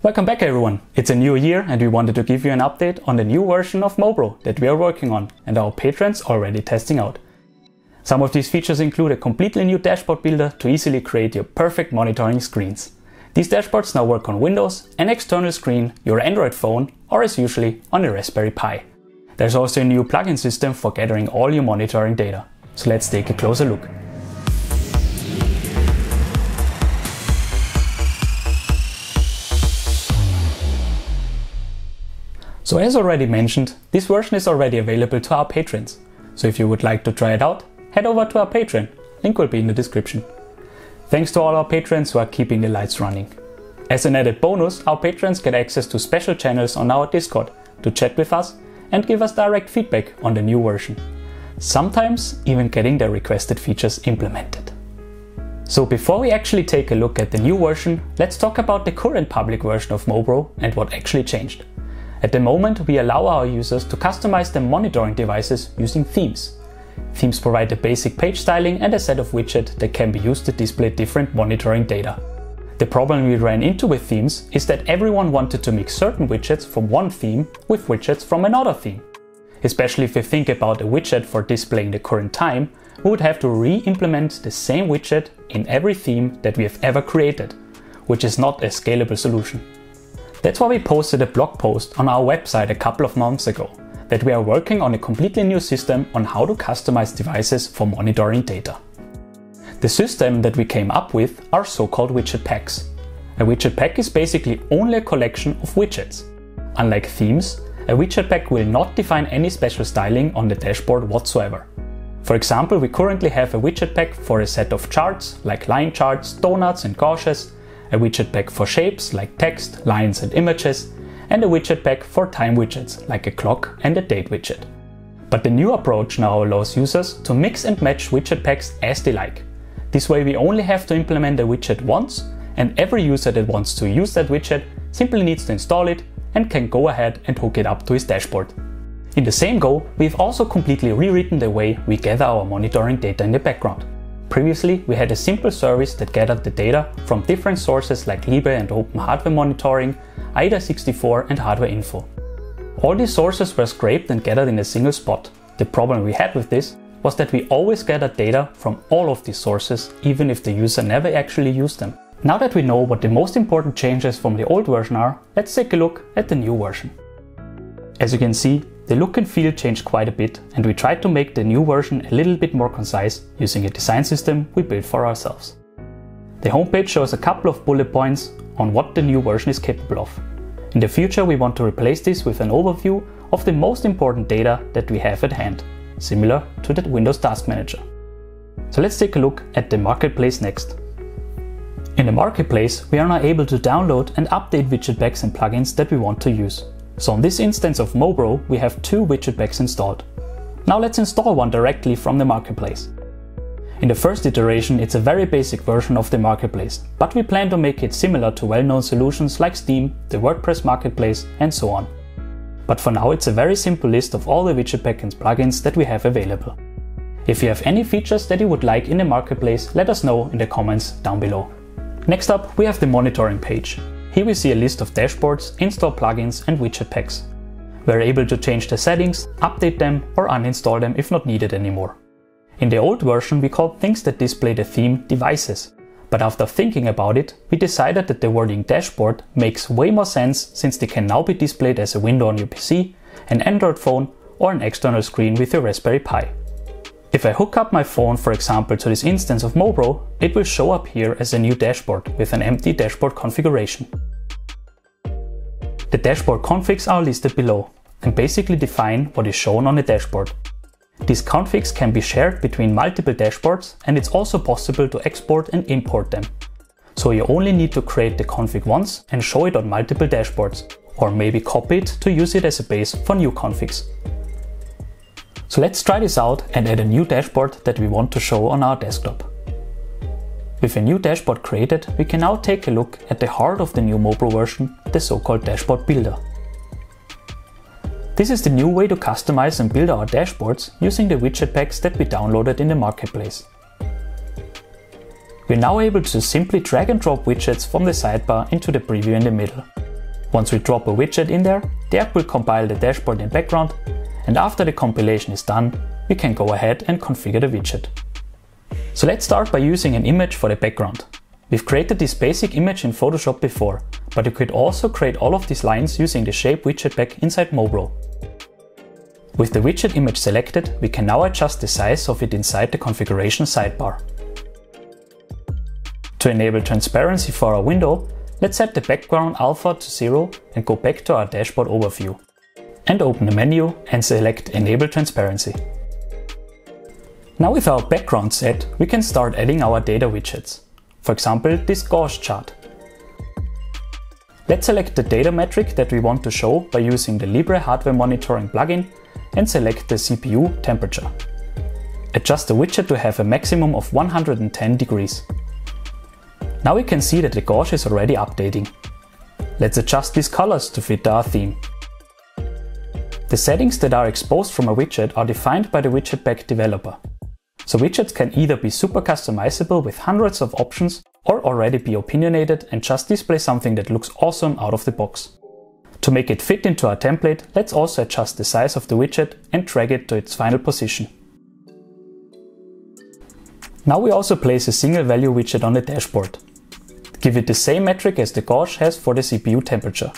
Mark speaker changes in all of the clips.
Speaker 1: Welcome back everyone! It's a new year and we wanted to give you an update on the new version of MoBro that we are working on and our patrons already testing out. Some of these features include a completely new dashboard builder to easily create your perfect monitoring screens. These dashboards now work on Windows, an external screen, your Android phone or as usually on a Raspberry Pi. There's also a new plugin system for gathering all your monitoring data. So let's take a closer look. So as already mentioned, this version is already available to our patrons. So if you would like to try it out, head over to our Patreon. Link will be in the description. Thanks to all our patrons who are keeping the lights running. As an added bonus, our patrons get access to special channels on our Discord to chat with us and give us direct feedback on the new version. Sometimes even getting their requested features implemented. So before we actually take a look at the new version, let's talk about the current public version of MoBro and what actually changed. At the moment, we allow our users to customize their monitoring devices using themes. Themes provide a basic page styling and a set of widgets that can be used to display different monitoring data. The problem we ran into with themes is that everyone wanted to mix certain widgets from one theme with widgets from another theme. Especially if we think about a widget for displaying the current time, we would have to re-implement the same widget in every theme that we have ever created, which is not a scalable solution. That's why we posted a blog post on our website a couple of months ago, that we are working on a completely new system on how to customize devices for monitoring data. The system that we came up with are so-called widget packs. A widget pack is basically only a collection of widgets. Unlike themes, a widget pack will not define any special styling on the dashboard whatsoever. For example, we currently have a widget pack for a set of charts like line charts, donuts and gauges a widget pack for shapes like text, lines and images, and a widget pack for time widgets like a clock and a date widget. But the new approach now allows users to mix and match widget packs as they like. This way we only have to implement a widget once and every user that wants to use that widget simply needs to install it and can go ahead and hook it up to his dashboard. In the same go, we've also completely rewritten the way we gather our monitoring data in the background. Previously, we had a simple service that gathered the data from different sources like Libre and Open Hardware Monitoring, AIDA64 and Hardware Info. All these sources were scraped and gathered in a single spot. The problem we had with this was that we always gathered data from all of these sources, even if the user never actually used them. Now that we know what the most important changes from the old version are, let's take a look at the new version. As you can see, the look and feel changed quite a bit and we tried to make the new version a little bit more concise using a design system we built for ourselves. The homepage shows a couple of bullet points on what the new version is capable of. In the future we want to replace this with an overview of the most important data that we have at hand, similar to the Windows Task Manager. So let's take a look at the Marketplace next. In the Marketplace, we are now able to download and update widget packs and plugins that we want to use. So on this instance of MoBro, we have two widget packs installed. Now let's install one directly from the marketplace. In the first iteration, it's a very basic version of the marketplace, but we plan to make it similar to well-known solutions like Steam, the WordPress marketplace, and so on. But for now, it's a very simple list of all the widget packs and plugins that we have available. If you have any features that you would like in the marketplace, let us know in the comments down below. Next up, we have the monitoring page. Here we see a list of dashboards, install plugins and widget packs. We're able to change the settings, update them or uninstall them if not needed anymore. In the old version we called things that display the theme devices. But after thinking about it, we decided that the wording dashboard makes way more sense since they can now be displayed as a window on your PC, an Android phone or an external screen with your Raspberry Pi. If I hook up my phone, for example, to this instance of MoBro, it will show up here as a new dashboard with an empty dashboard configuration. The dashboard configs are listed below and basically define what is shown on the dashboard. These configs can be shared between multiple dashboards and it's also possible to export and import them. So you only need to create the config once and show it on multiple dashboards, or maybe copy it to use it as a base for new configs. So let's try this out and add a new dashboard that we want to show on our desktop. With a new dashboard created, we can now take a look at the heart of the new MoBro version, the so-called Dashboard Builder. This is the new way to customize and build our dashboards using the widget packs that we downloaded in the marketplace. We're now able to simply drag and drop widgets from the sidebar into the preview in the middle. Once we drop a widget in there, the app will compile the dashboard in background and after the compilation is done, we can go ahead and configure the widget. So let's start by using an image for the background. We've created this basic image in Photoshop before, but you could also create all of these lines using the shape widget back inside MoBro. With the widget image selected, we can now adjust the size of it inside the configuration sidebar. To enable transparency for our window, let's set the background alpha to 0 and go back to our dashboard overview. And open the menu and select Enable Transparency. Now with our background set, we can start adding our data widgets. For example, this gauge chart. Let's select the data metric that we want to show by using the Libre Hardware Monitoring plugin and select the CPU temperature. Adjust the widget to have a maximum of 110 degrees. Now we can see that the gauge is already updating. Let's adjust these colors to fit our theme. The settings that are exposed from a widget are defined by the widget pack developer. So widgets can either be super customizable with hundreds of options or already be opinionated and just display something that looks awesome out of the box. To make it fit into our template, let's also adjust the size of the widget and drag it to its final position. Now we also place a single value widget on the dashboard. Give it the same metric as the gauge has for the CPU temperature.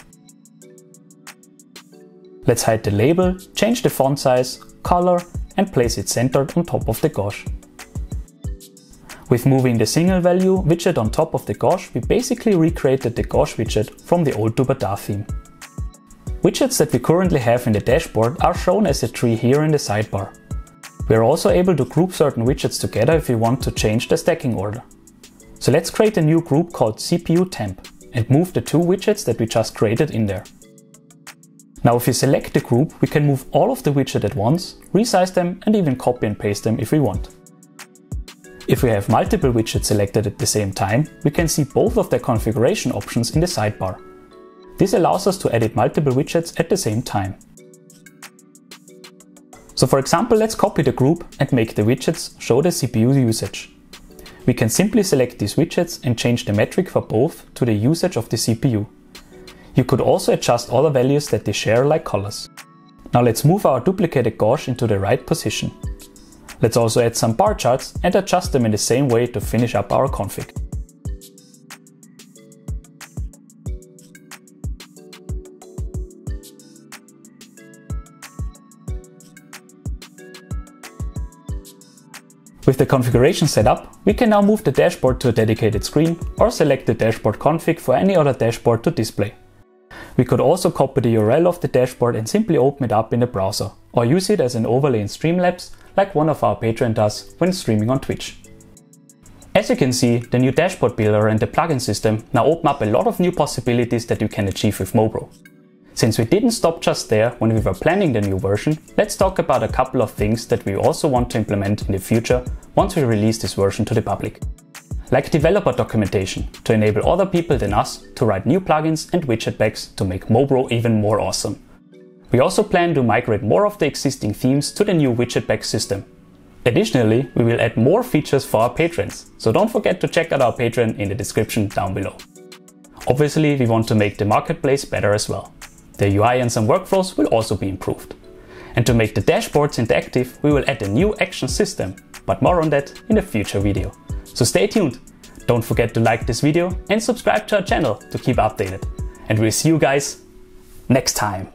Speaker 1: Let's hide the label, change the font size, color and place it centered on top of the gauge. With moving the single value widget on top of the gauge, we basically recreated the gauge widget from the old Dubadar theme. Widgets that we currently have in the dashboard are shown as a tree here in the sidebar. We are also able to group certain widgets together if we want to change the stacking order. So let's create a new group called CPU temp and move the two widgets that we just created in there. Now if we select the group, we can move all of the widgets at once, resize them and even copy and paste them if we want. If we have multiple widgets selected at the same time, we can see both of their configuration options in the sidebar. This allows us to edit multiple widgets at the same time. So for example, let's copy the group and make the widgets show the CPU usage. We can simply select these widgets and change the metric for both to the usage of the CPU. You could also adjust other values that they share like colors. Now let's move our duplicated gauge into the right position. Let's also add some bar charts and adjust them in the same way to finish up our config. With the configuration set up, we can now move the dashboard to a dedicated screen or select the dashboard config for any other dashboard to display. We could also copy the URL of the dashboard and simply open it up in the browser, or use it as an overlay in Streamlabs like one of our patrons does when streaming on Twitch. As you can see, the new dashboard builder and the plugin system now open up a lot of new possibilities that you can achieve with MoBro. Since we didn't stop just there when we were planning the new version, let's talk about a couple of things that we also want to implement in the future once we release this version to the public. Like developer documentation to enable other people than us to write new plugins and widget packs to make MoBro even more awesome. We also plan to migrate more of the existing themes to the new widget pack system. Additionally, we will add more features for our patrons, so don't forget to check out our Patreon in the description down below. Obviously, we want to make the marketplace better as well. The UI and some workflows will also be improved. And to make the dashboards interactive, we will add a new action system, but more on that in a future video. So stay tuned. Don't forget to like this video and subscribe to our channel to keep updated. And we'll see you guys next time.